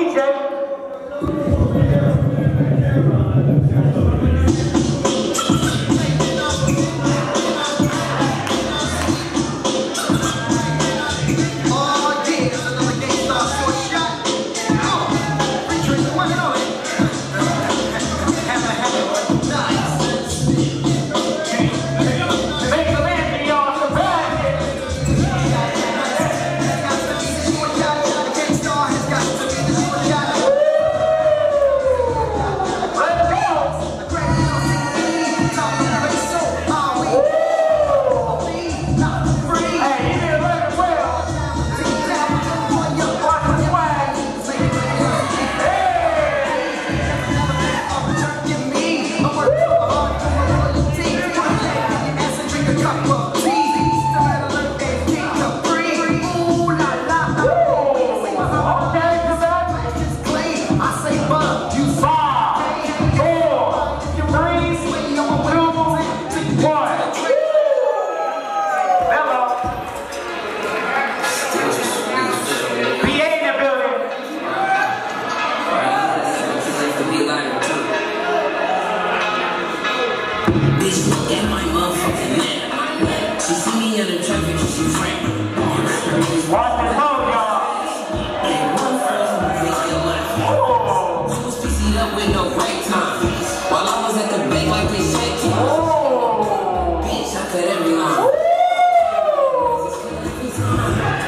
Egypt.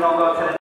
Longo to the